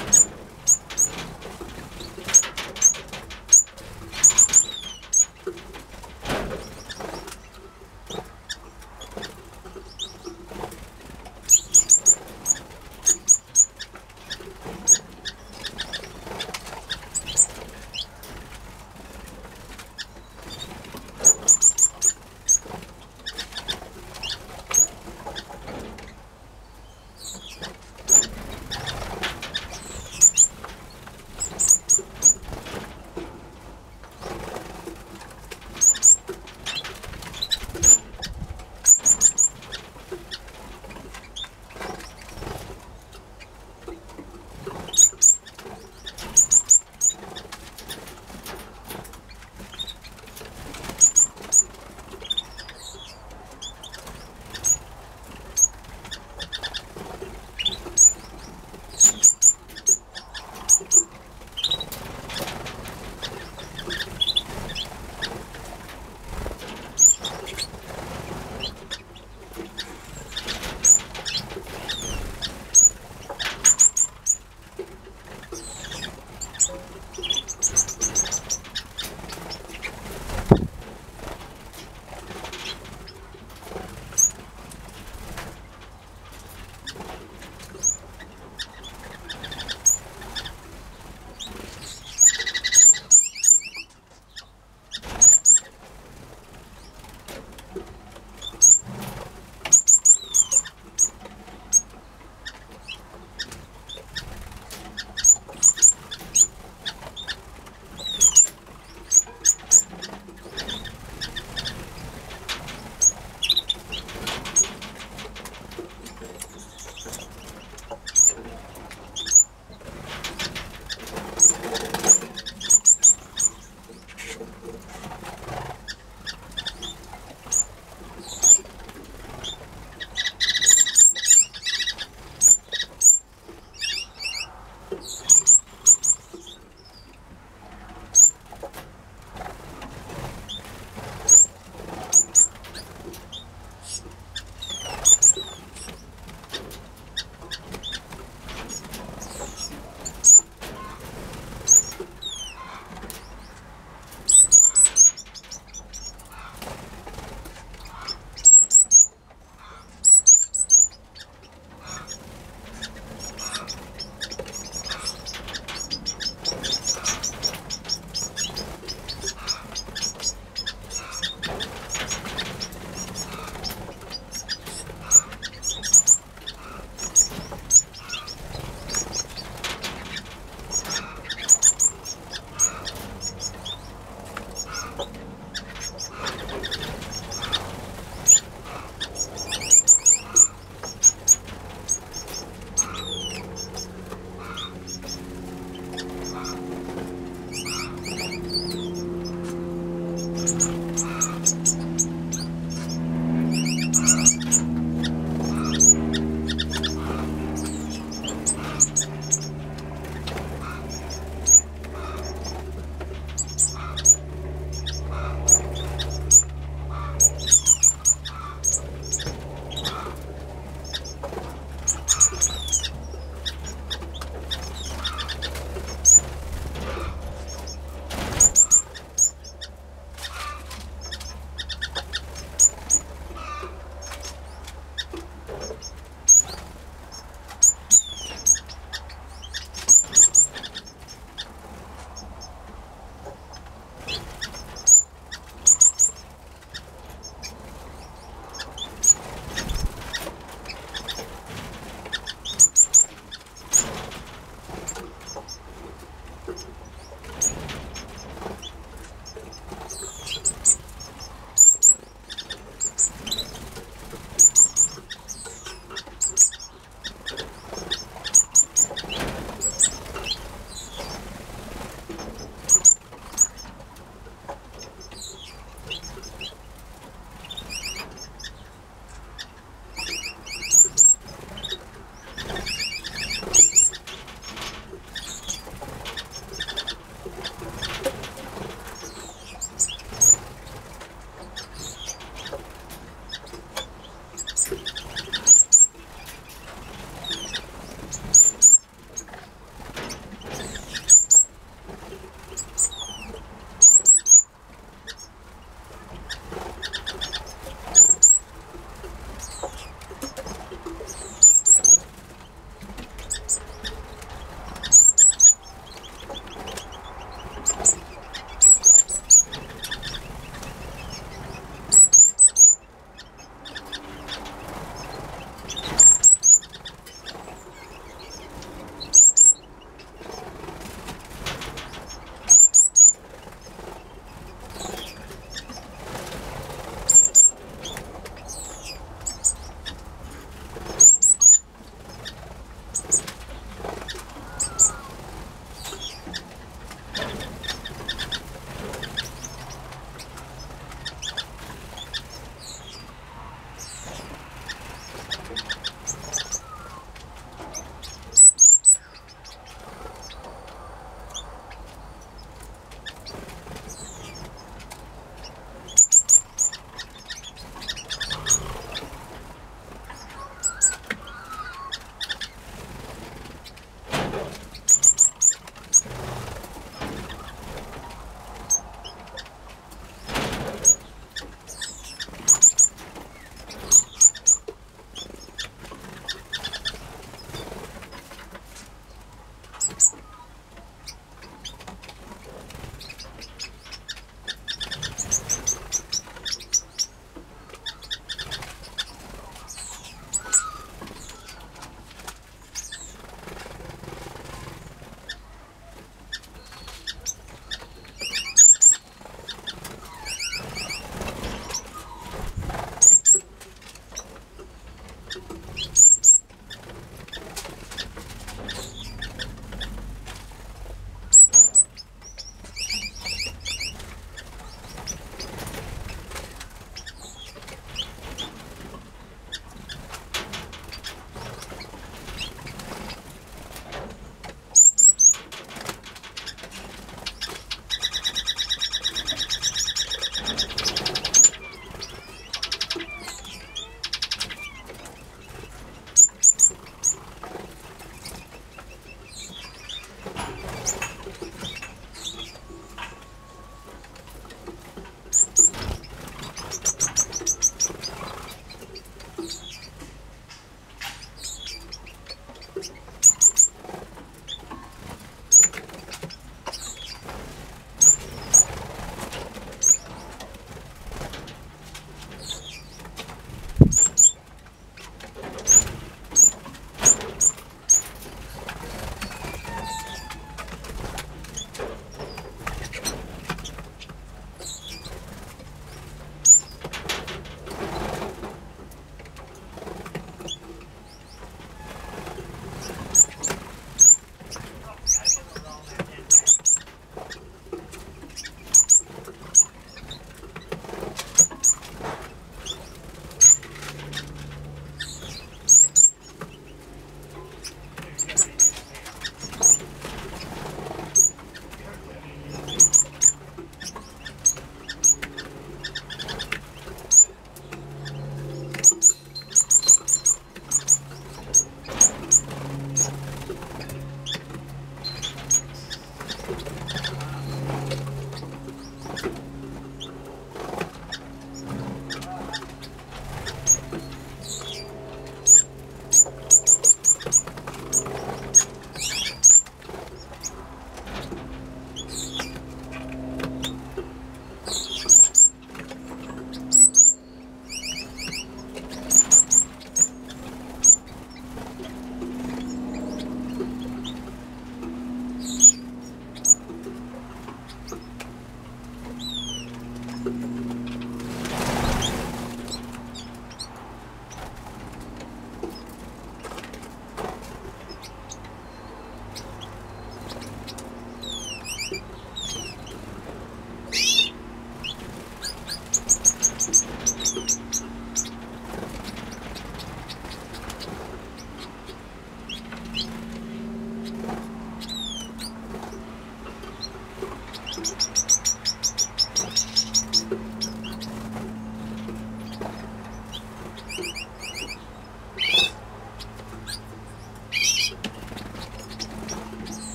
you